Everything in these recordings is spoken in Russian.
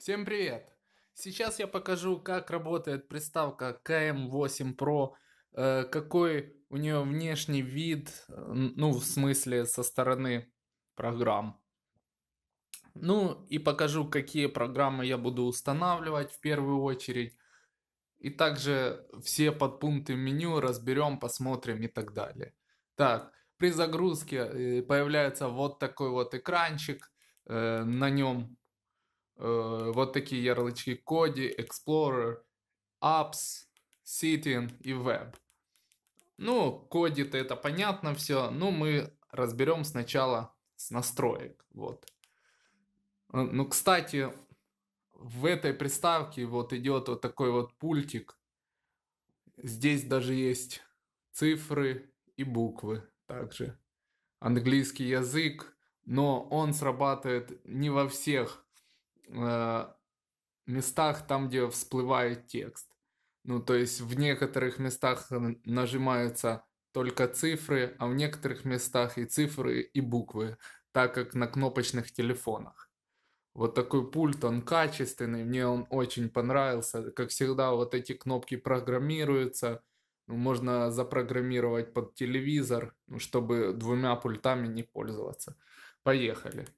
Всем привет! Сейчас я покажу, как работает приставка KM8 Pro, э, какой у нее внешний вид, э, ну, в смысле, со стороны программ. Ну, и покажу, какие программы я буду устанавливать в первую очередь. И также все подпункты меню разберем, посмотрим и так далее. Так, при загрузке э, появляется вот такой вот экранчик. На нем вот такие ярлычки Коди, Explorer, Apps, Sitting и Web. Ну, Коди-то это понятно все. Ну, мы разберем сначала с настроек. Вот. Э, ну, кстати, в этой приставке вот идет вот такой вот пультик. Здесь даже есть цифры и буквы также. Английский язык, но он срабатывает не во всех э, местах, там, где всплывает текст. Ну, то есть в некоторых местах нажимаются только цифры, а в некоторых местах и цифры, и буквы, так как на кнопочных телефонах. Вот такой пульт, он качественный, мне он очень понравился. Как всегда, вот эти кнопки программируются, ну, можно запрограммировать под телевизор, ну, чтобы двумя пультами не пользоваться. Поехали.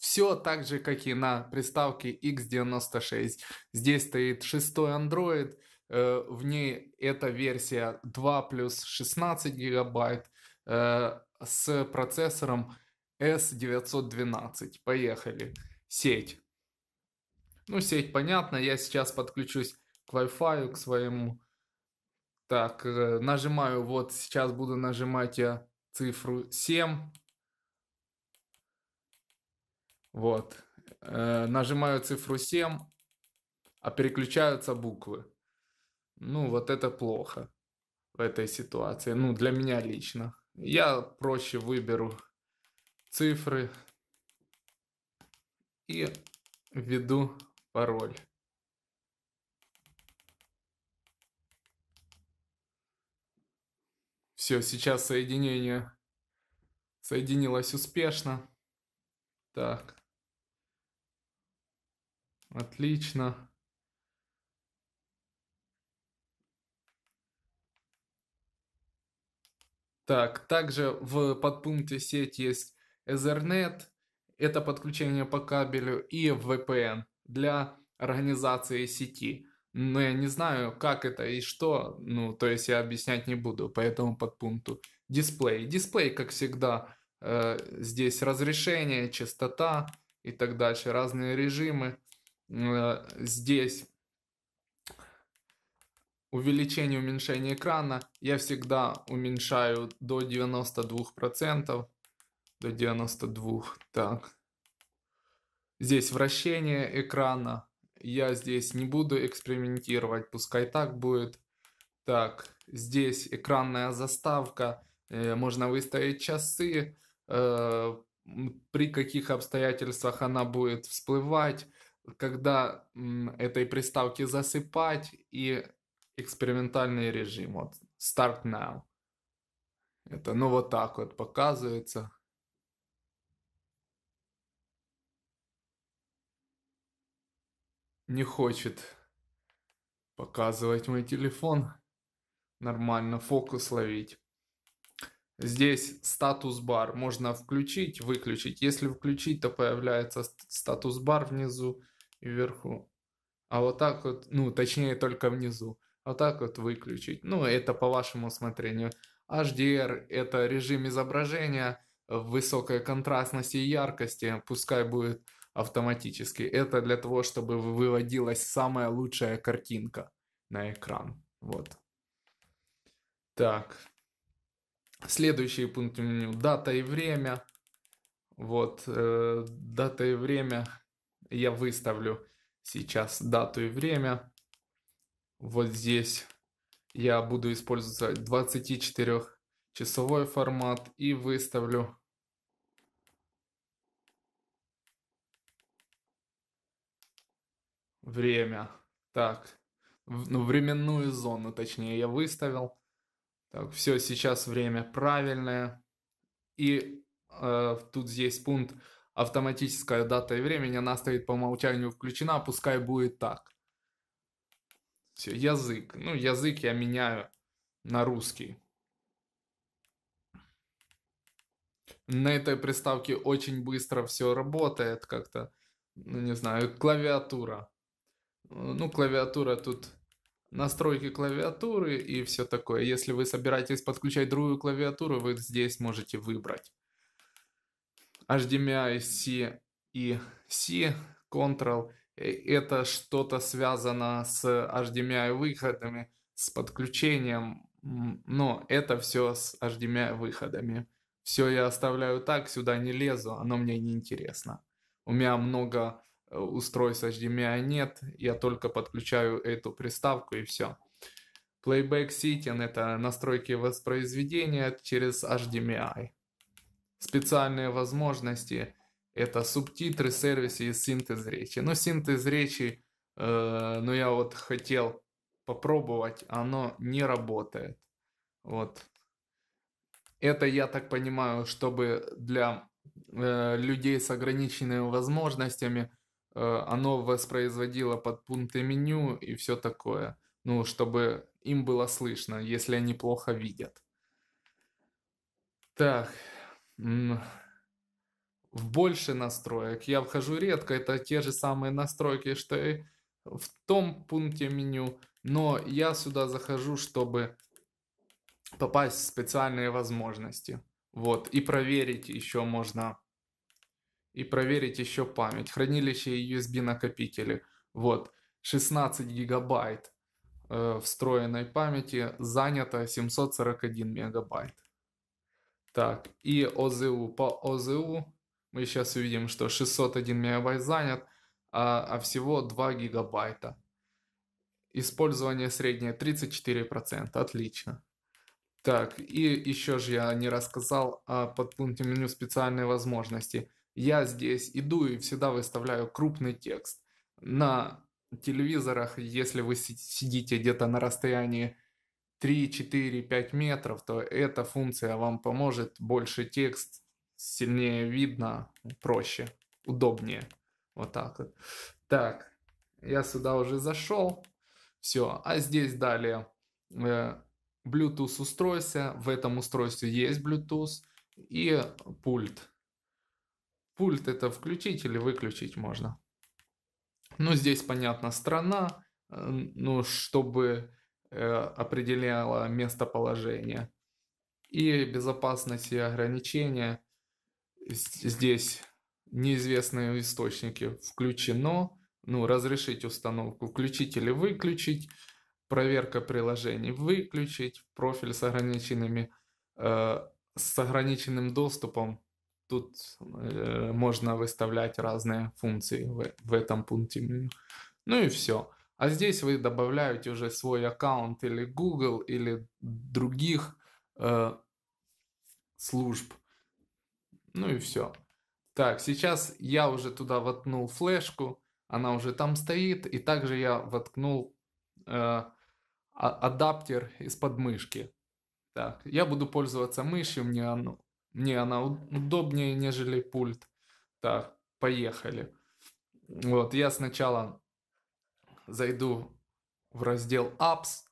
Все так же, как и на приставке X96. Здесь стоит шестой Android, э, в ней эта версия 2 плюс 16 гигабайт э, с процессором S912. Поехали. Сеть. Ну, сеть понятно, я сейчас подключусь к Wi-Fi, к своему. Так, э, нажимаю, вот сейчас буду нажимать я цифру 7. Вот. Э, нажимаю цифру 7, а переключаются буквы. Ну, вот это плохо в этой ситуации. Ну, для меня лично. Я проще выберу цифры и введу пароль. Все, сейчас соединение соединилось успешно. Так. Отлично. Так, также в подпункте сеть есть Ethernet, это подключение по кабелю, и VPN для организации сети. Но я не знаю, как это и что, ну, то есть я объяснять не буду по этому подпункту. Дисплей. Дисплей, как всегда, э, здесь разрешение, частота и так дальше, разные режимы. Э, здесь увеличение, уменьшение экрана я всегда уменьшаю до 92%. До 92. Так. Здесь вращение экрана. Я здесь не буду экспериментировать, пускай так будет. Так, здесь экранная заставка. Э, можно выставить часы, э, при каких обстоятельствах она будет всплывать когда этой приставке засыпать и экспериментальный режим. Вот Start Now. Это ну вот так вот показывается. Не хочет показывать мой телефон. Нормально фокус ловить. Здесь статус-бар можно включить, выключить. Если включить, то появляется статус-бар внизу вверху. А вот так вот, ну, точнее, только внизу. Вот так вот выключить. Ну, это по вашему усмотрению. HDR – это режим изображения в высокой контрастности и яркости. Пускай будет автоматически. Это для того, чтобы выводилась самая лучшая картинка на экран. Вот. Так. Следующий пункт меню. Дата и время. Вот. Э, дата и время я выставлю сейчас дату и время. Вот здесь я буду использовать 24 часовой формат и выставлю время. Так, ну, временную зону, точнее, я выставил. Так, все, сейчас время правильное. И э, тут здесь пункт автоматическая дата и времени, она стоит по умолчанию включена, пускай будет так. Все, язык. Ну, язык я меняю на русский. На этой приставке очень быстро все работает как-то. Ну, не знаю, клавиатура. Ну, клавиатура тут настройки клавиатуры и все такое. Если вы собираетесь подключать другую клавиатуру, вы здесь можете выбрать. HDMI C и C Ctrl. Это что-то связано с HDMI выходами, с подключением. Но это все с HDMI выходами. Все я оставляю так, сюда не лезу, оно мне не интересно. У меня много э, устройств HDMI нет, я только подключаю эту приставку и все. Playback Setting это настройки воспроизведения через HDMI. Специальные возможности это субтитры, сервисы и синтез речи. Ну, синтез речи, э, ну, я вот хотел попробовать, оно не работает. Вот. Это, я так понимаю, чтобы для э, людей с ограниченными возможностями э, оно воспроизводило под пункты меню и все такое. Ну, чтобы им было слышно, если они плохо видят. Так. В больше настроек я вхожу редко. Это те же самые настройки, что и в том пункте меню. Но я сюда захожу, чтобы попасть в специальные возможности. Вот, и проверить еще можно, и проверить еще память. Хранилище USB накопители. Вот, 16 гигабайт э, встроенной памяти, занято 741 мегабайт. Так, и ОЗУ. По ОЗУ мы сейчас увидим, что 601 мегабайт занят, а, а всего 2 гигабайта. Использование среднее 34%. Отлично. Так, и еще же я не рассказал о подпункте меню специальные возможности. Я здесь иду и всегда выставляю крупный текст. На телевизорах, если вы сидите где-то на расстоянии 3, 4, 5 метров, то эта функция вам поможет больше текст, сильнее видно, проще, удобнее. Вот так вот. Так, я сюда уже зашел. Все, а здесь далее э, Bluetooth устройство. В этом устройстве есть Bluetooth и пульт. Пульт это включить или выключить можно. Ну, здесь понятно страна, э, ну, чтобы определяла местоположение. И безопасность и ограничения. Здесь неизвестные источники включено. Ну, разрешить установку, включить или выключить проверка приложений выключить, профиль с ограниченными, э, с ограниченным доступом. Тут э, можно выставлять разные функции в, в этом пункте меню. Ну и все. А здесь вы добавляете уже свой аккаунт или Google, или других э, служб. Ну и все. Так, сейчас я уже туда воткнул флешку, она уже там стоит, и также я воткнул э, а, адаптер из подмышки. Так, я буду пользоваться мышью, мне, оно, мне она удобнее, нежели пульт. Так, поехали. Вот, я сначала зайду в раздел Apps.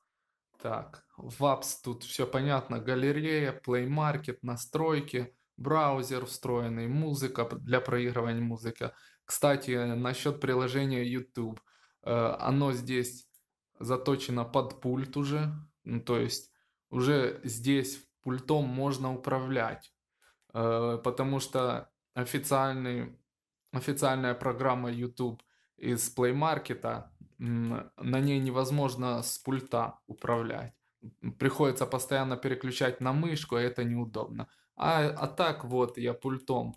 Так, в Apps тут все понятно. Галерея, Play Market, настройки, браузер встроенный, музыка для проигрывания музыки. Кстати, насчет приложения YouTube. Э, оно здесь заточена под пульт уже. Ну, то есть уже здесь пультом можно управлять. Э, потому что официальный, официальная программа YouTube из Play Market, на ней невозможно с пульта управлять. Приходится постоянно переключать на мышку, и это неудобно. А, а так вот я пультом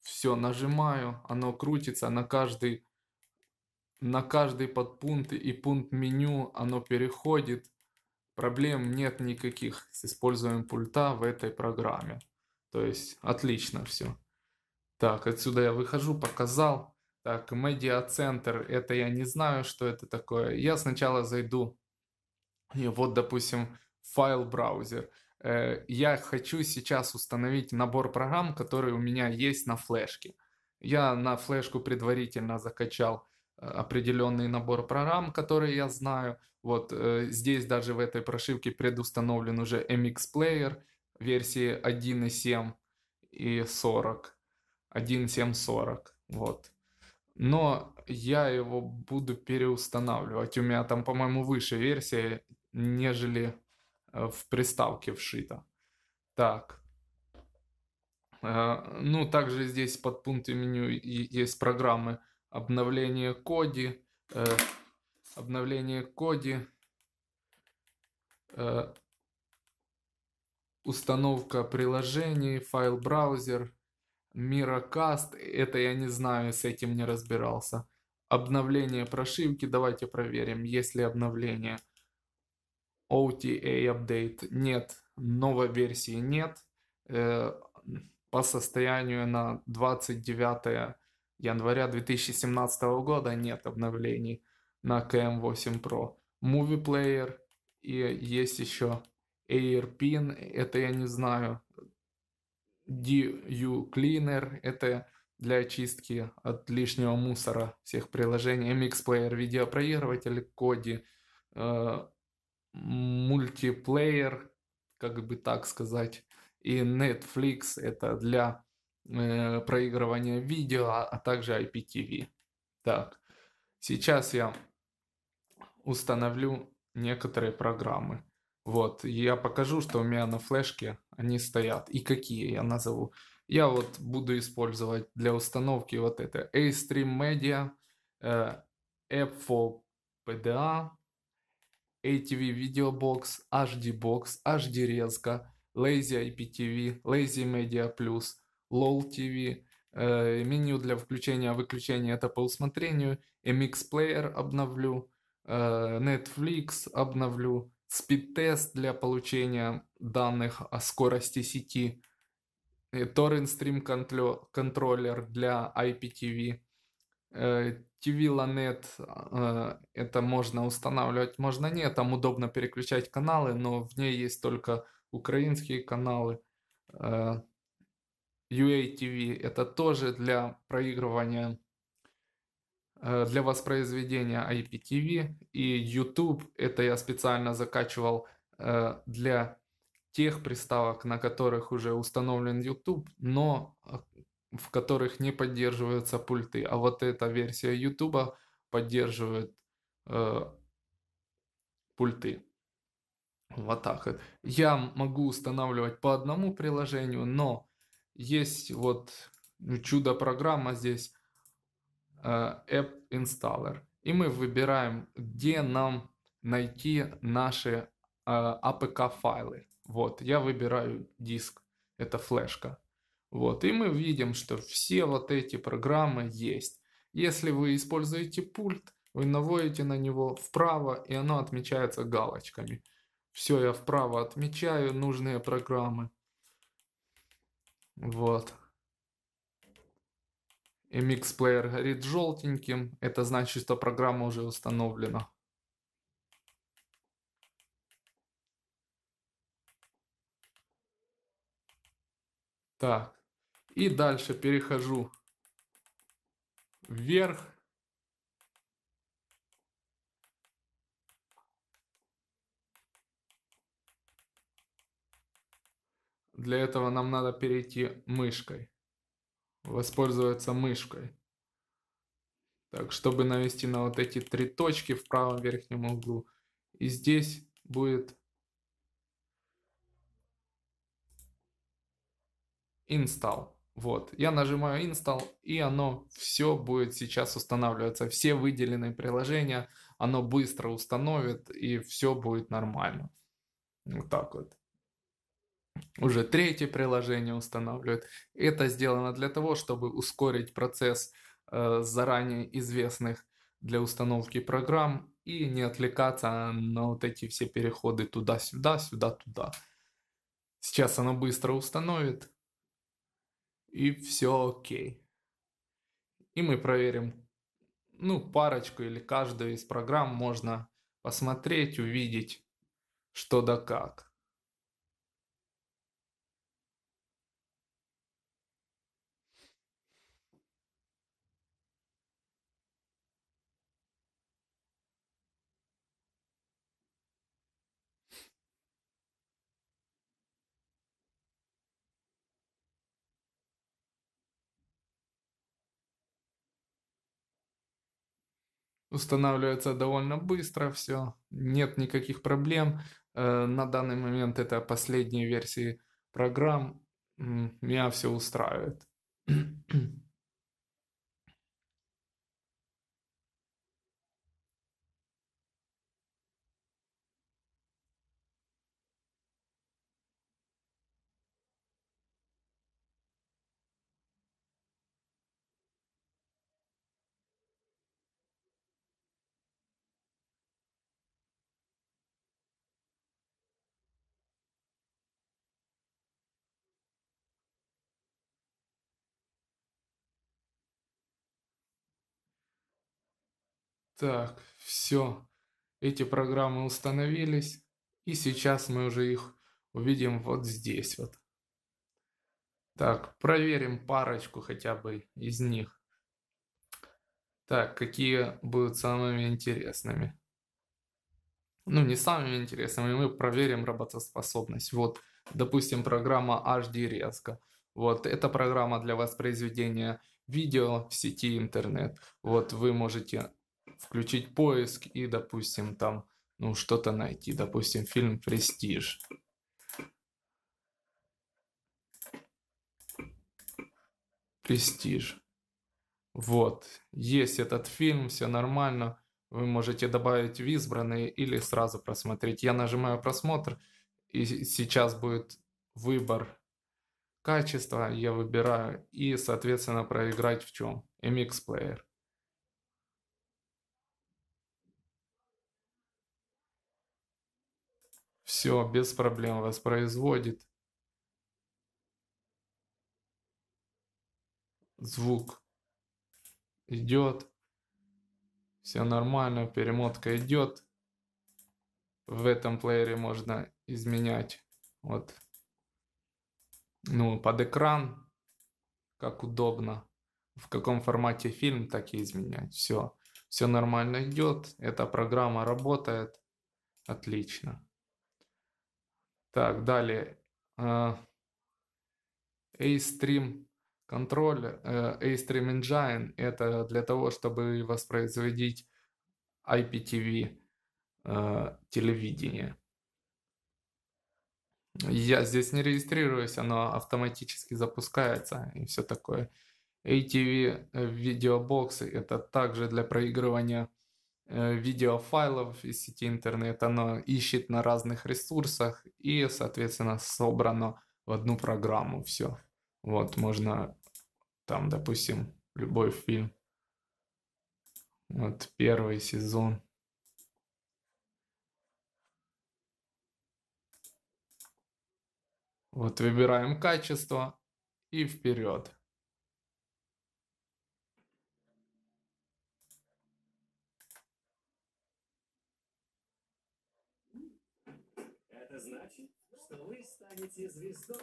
все нажимаю, оно крутится на каждый на каждый подпункт и пункт меню оно переходит. Проблем нет никаких с использованием пульта в этой программе. То есть отлично все. Так, отсюда я выхожу, показал. Так, медиа-центр, это я не знаю, что это такое. Я сначала зайду, и вот, допустим, файл-браузер. Э, я хочу сейчас установить набор программ, которые у меня есть на флешке. Я на флешку предварительно закачал э, определенный набор программ, которые я знаю. Вот э, здесь даже в этой прошивке предустановлен уже MX Player версии 1.7 и 40. 1.7.40. Вот. Но я его буду переустанавливать. У меня там, по-моему, выше версия, нежели э, в приставке вшита. Так. Э, ну, также здесь под пунктом меню есть программы обновление коди, э, обновление коди, установка приложений, файл браузер, Miracast, это я не знаю, с этим не разбирался. Обновление прошивки, давайте проверим, есть ли обновление. OTA update, нет, новой версии нет. Э, по состоянию на 29 января 2017 года нет обновлений на KM8 Pro. Movie Player и есть еще AirPin, это я не знаю, DU Cleaner, это для очистки от лишнего мусора всех приложений, MX Player видеопроигрыватель, Коди, э, мультиплеер, как бы так сказать, и Netflix это для э, проигрывания видео, а, а также IPTV. Так, сейчас я установлю некоторые программы. Вот, я покажу, что у меня на флешке они стоят и какие я назову. Я вот буду использовать для установки вот это A-Stream Media, э, App4 PDA, ATV Video Box, HD Box, HD резка, Lazy IPTV, Lazy Media Plus, LOL TV, э, меню для включения-выключения это по усмотрению, MX Player обновлю, э, Netflix обновлю, спид-тест для получения данных о скорости сети, Torrent Stream контроллер для IPTV, TV Lanet, э, это можно устанавливать, можно нет, там удобно переключать каналы, но в ней есть только украинские каналы. UATV это тоже для проигрывания Э, для воспроизведения IPTV и YouTube. Это я специально закачивал э, для тех приставок, на которых уже установлен YouTube, но э, в которых не поддерживаются пульты. А вот эта версия YouTube поддерживает э, пульты. Вот так Я могу устанавливать по одному приложению, но есть вот чудо-программа здесь Э, App Installer. И мы выбираем, где нам найти наши э, файлы. Вот, я выбираю диск, это флешка. Вот, и мы видим, что все вот эти программы есть. Если вы используете пульт, вы наводите на него вправо, и оно отмечается галочками. Все, я вправо отмечаю нужные программы. Вот. MX Player горит желтеньким. Это значит, что программа уже установлена. Так. И дальше перехожу вверх. Для этого нам надо перейти мышкой воспользоваться мышкой. Так, чтобы навести на вот эти три точки в правом верхнем углу. И здесь будет install. Вот, я нажимаю install, и оно все будет сейчас устанавливаться. Все выделенные приложения, оно быстро установит, и все будет нормально. Вот так вот уже третье приложение устанавливает. Это сделано для того, чтобы ускорить процесс э, заранее известных для установки программ и не отвлекаться на вот эти все переходы туда-сюда, сюда-туда. Сейчас оно быстро установит и все окей. И мы проверим, ну, парочку или каждую из программ можно посмотреть, увидеть, что да как. Устанавливается довольно быстро все, нет никаких проблем. Э, на данный момент это последние версии программ. Меня все устраивает. Так, все. Эти программы установились. И сейчас мы уже их увидим вот здесь вот. Так, проверим парочку хотя бы из них. Так, какие будут самыми интересными? Ну, не самыми интересными, мы проверим работоспособность. Вот, допустим, программа HD резко. Вот, это программа для воспроизведения видео в сети интернет. Вот, вы можете включить поиск и, допустим, там, ну, что-то найти. Допустим, фильм «Престиж». «Престиж». Вот, есть этот фильм, все нормально. Вы можете добавить в избранные или сразу просмотреть. Я нажимаю просмотр, и сейчас будет выбор качества. Я выбираю и, соответственно, проиграть в чем? MX Player. Все, без проблем воспроизводит. Звук идет. Все нормально, перемотка идет. В этом плеере можно изменять вот ну, под экран, как удобно. В каком формате фильм, так и изменять. Все, все нормально идет. Эта программа работает. Отлично. Так, далее. A-Stream контроль, A-Stream Engine – это для того, чтобы воспроизводить IPTV телевидение. Я здесь не регистрируюсь, оно автоматически запускается и все такое. ATV видеобоксы – это также для проигрывания Э, видеофайлов из сети интернет, оно ищет на разных ресурсах и, соответственно, собрано в одну программу все. Вот, можно там, допустим, любой фильм. Вот первый сезон. Вот выбираем качество и вперед. Вы станете звездой.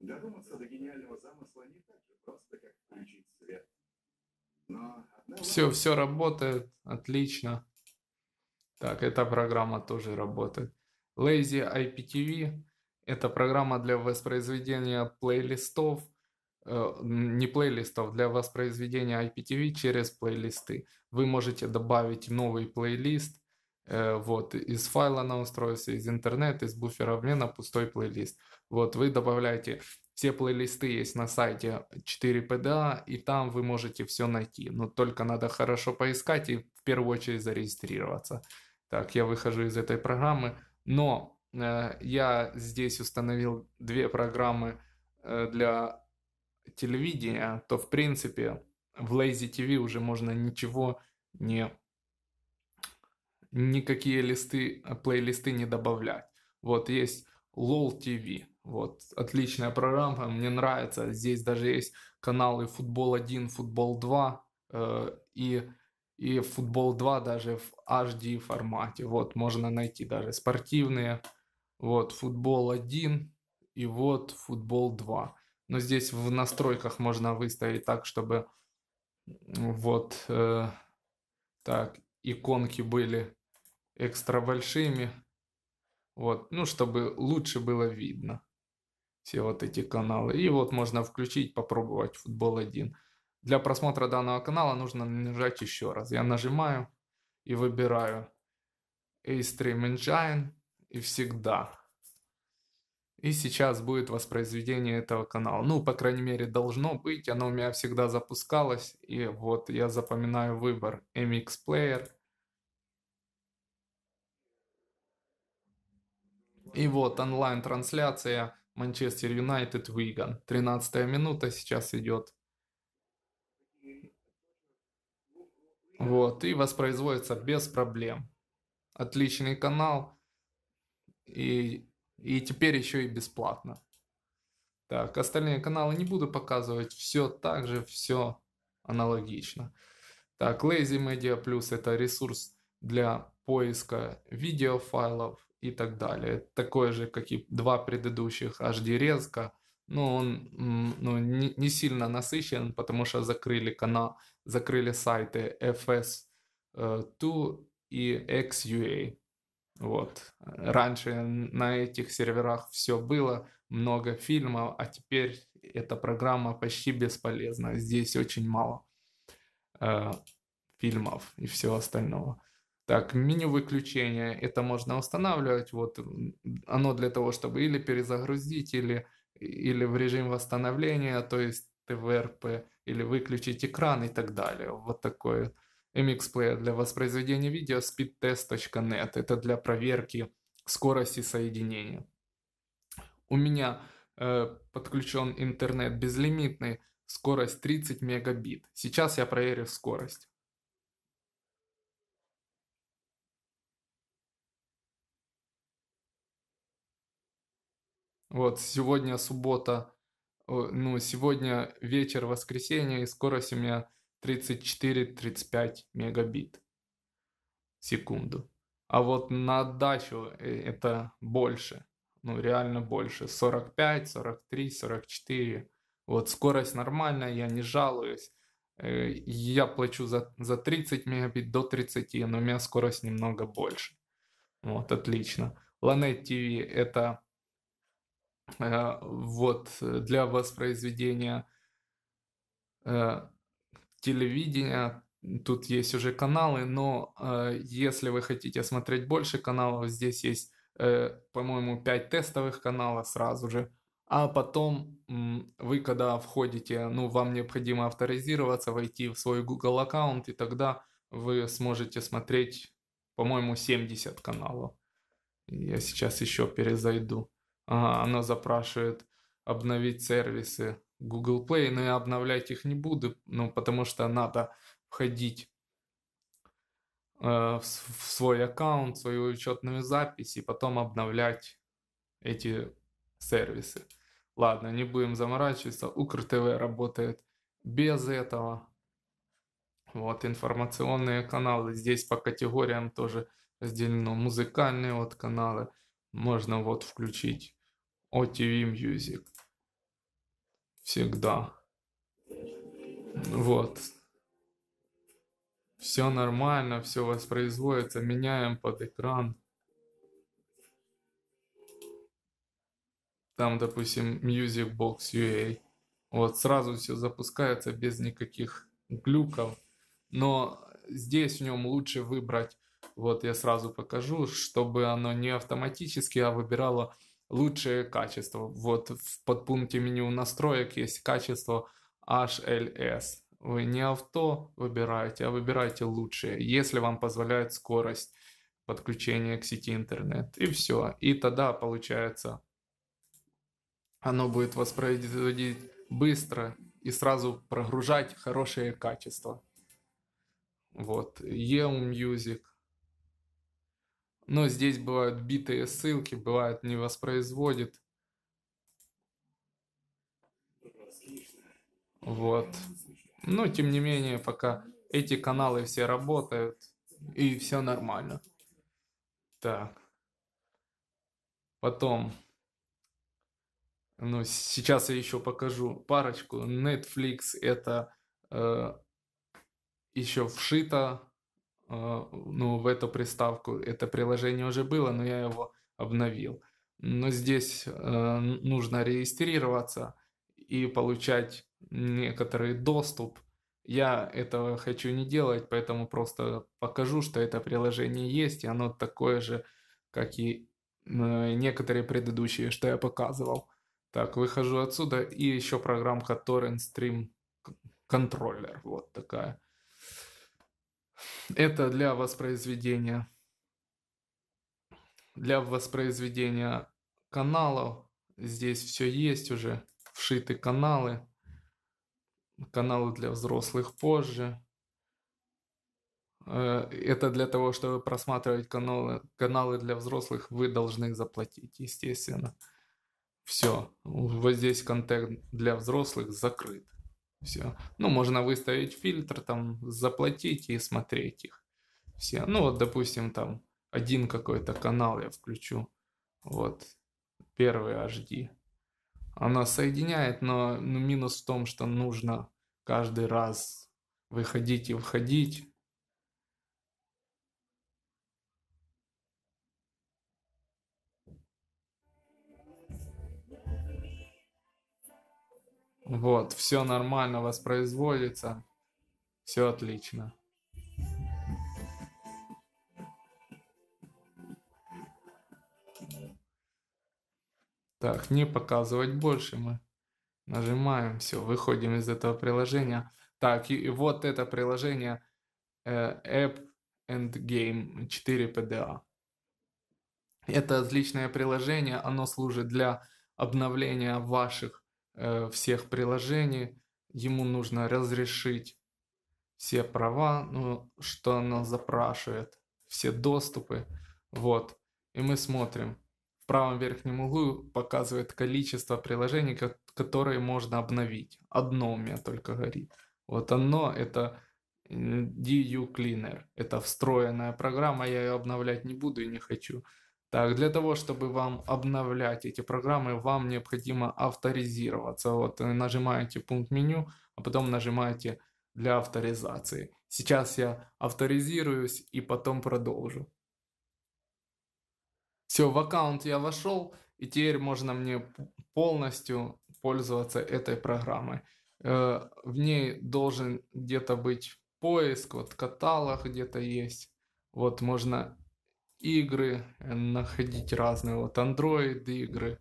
Додуматься до гениального замысла не так же просто, как включить свет. Но все, все работает, отлично. Так, эта программа тоже работает. Lazy IPTV – это программа для воспроизведения плейлистов Э, не плейлистов, для воспроизведения IPTV через плейлисты. Вы можете добавить новый плейлист вот, из файла на устройстве, из интернета, из буфера обмена, пустой плейлист. Вот, вы добавляете, все плейлисты есть на сайте 4PDA, и там вы можете все найти. Но только надо хорошо поискать и в первую очередь зарегистрироваться. Так, я выхожу из этой программы, но э, я здесь установил две программы э, для телевидения, то в принципе в Lazy TV уже можно ничего не никакие листы, плейлисты не добавлять. Вот есть LOL TV, вот отличная программа, мне нравится. Здесь даже есть каналы Футбол 1, Футбол 2 э, и и Футбол 2 даже в HD формате. Вот можно найти даже спортивные. Вот Футбол 1 и вот Футбол 2. Но здесь в настройках можно выставить так, чтобы вот э, так иконки были экстра большими. Вот, ну, чтобы лучше было видно. все вот эти каналы. И вот можно включить, попробовать футбол 1. Для просмотра данного канала нужно нажать еще раз. Я нажимаю и выбираю A-Stream Engine и всегда. И сейчас будет воспроизведение этого канала. Ну, по крайней мере, должно быть. Оно у меня всегда запускалось. И вот я запоминаю выбор MX Player. И вот онлайн-трансляция Манчестер Юнайтед Виган. 13 минута сейчас идет. Вот, и воспроизводится без проблем. Отличный канал. И, и теперь еще и бесплатно. Так, остальные каналы не буду показывать. Все так же, все аналогично. Так, Lazy Media Plus это ресурс для поиска видеофайлов и так далее. Такой же, как и два предыдущих HD резко. Но он ну, не, не сильно насыщен, потому что закрыли канал, закрыли сайты FS2 э, и XUA. Вот. Раньше на этих серверах все было, много фильмов, а теперь эта программа почти бесполезна. Здесь очень мало э, фильмов и всего остального. Так, меню выключения, это можно устанавливать, вот оно для того, чтобы или перезагрузить, или, или в режим восстановления, то есть ТВРП, или выключить экран и так далее. Вот такое. MX Player для воспроизведения видео speedtest.net, это для проверки скорости соединения. У меня э, подключен интернет безлимитный, скорость 30 мегабит. Сейчас я проверю скорость. Вот, сегодня суббота, ну, сегодня вечер воскресенья, и скорость у меня 34-35 мегабит в секунду. А вот на отдачу э, это больше, ну, реально больше, 45, 43, 44. Вот скорость нормальная, я не жалуюсь. Э, я плачу за, за 30 мегабит до 30, но у меня скорость немного больше. Вот, отлично. Lanet TV это вот э, для воспроизведения э, телевидения. Тут есть уже каналы, но если вы хотите смотреть больше каналов, здесь есть, по-моему, 5 тестовых каналов сразу же. А потом вы, когда входите, ну, вам необходимо авторизироваться, войти в свой Google аккаунт, и тогда вы сможете смотреть, по-моему, 70 каналов. Я сейчас еще перезайду. Она запрашивает обновить сервисы Google Play, но я обновлять их не буду, ну, потому что надо входить э, в, свой аккаунт, свою учетную запись и потом обновлять эти сервисы. Ладно, не будем заморачиваться. Укр ТВ работает без этого. Вот, информационные каналы. Здесь по категориям тоже разделено. Музыкальные вот каналы можно вот включить OTV Music. Всегда. Вот. Все нормально, все воспроизводится. Меняем под экран. Там, допустим, Music Box UA. Вот сразу все запускается без никаких глюков. Но здесь в нем лучше выбрать вот я сразу покажу, чтобы оно не автоматически, а выбирало лучшее качество. Вот в подпункте меню настроек есть качество HLS. Вы не авто выбираете, а выбираете лучшее, если вам позволяет скорость подключения к сети интернет. И все. И тогда получается оно будет воспроизводить быстро и сразу прогружать хорошее качество. Вот. EO Music. Но здесь бывают битые ссылки, бывает не воспроизводит. Вот. Но тем не менее, пока эти каналы все работают, и все нормально. Так. Потом. Ну, сейчас я еще покажу парочку. Netflix это э, еще вшито ну, в эту приставку. Это приложение уже было, но я его обновил. но здесь э, нужно регистрироваться и получать некоторый доступ. Я этого хочу не делать, поэтому просто покажу, что это приложение есть, и оно такое же, как и э, некоторые предыдущие, что я показывал. Так, выхожу отсюда, и еще программка Torrent Stream Controller, вот такая. Это для воспроизведения для воспроизведения каналов. Здесь все есть уже, вшиты каналы. Каналы для взрослых позже. Э, это для того, чтобы просматривать каналы, каналы для взрослых, вы должны заплатить, естественно. Все. Вот здесь контент для взрослых закрыт. Все. Ну, можно выставить фильтр, там, заплатить и смотреть их. Все. Ну, вот, допустим, там один какой-то канал я включу. Вот. Первый HD. Она соединяет, но ну, минус в том, что нужно каждый раз выходить и входить. Вот, все нормально воспроизводится. Все отлично. Так, не показывать больше мы нажимаем, все, выходим из этого приложения. Так, и, и вот это приложение э, App and Game 4 PDA. Это отличное приложение, оно служит для обновления ваших всех приложений. Ему нужно разрешить все права, ну, что оно запрашивает, все доступы. Вот, и мы смотрим в правом верхнем углу показывает количество приложений, которые можно обновить. Одно у меня только горит. Вот оно это DU Cleaner. Это встроенная программа, я ее обновлять не буду и не хочу. Так, для того, чтобы вам обновлять эти программы, вам необходимо авторизироваться. Вот нажимаете пункт меню, а потом нажимаете для авторизации. Сейчас я авторизируюсь и потом продолжу. Все, в аккаунт я вошел, и теперь можно мне полностью пользоваться этой программой. Э, в ней должен где-то быть поиск, вот каталог где-то есть. Вот можно игры находить разные, вот Android игры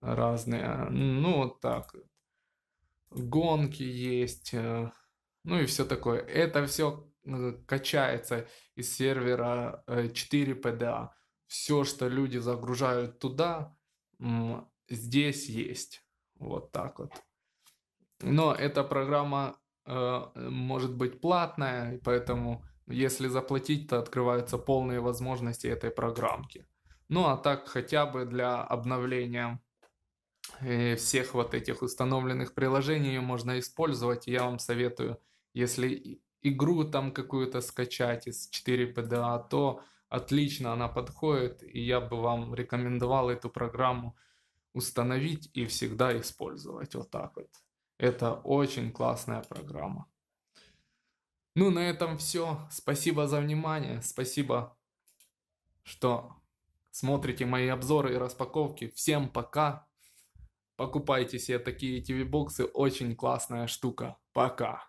разные, ну вот так. Гонки есть, э, ну и все такое. Это все э, качается из сервера 4 PDA все, что люди загружают туда, здесь есть. Вот так вот. Но эта программа э, может быть платная, поэтому если заплатить, то открываются полные возможности этой программки. Ну а так хотя бы для обновления э, всех вот этих установленных приложений ее можно использовать. Я вам советую, если игру там какую-то скачать из 4 PDA, то отлично она подходит, и я бы вам рекомендовал эту программу установить и всегда использовать вот так вот. Это очень классная программа. Ну, на этом все. Спасибо за внимание. Спасибо, что смотрите мои обзоры и распаковки. Всем пока. Покупайте себе такие TV-боксы. Очень классная штука. Пока.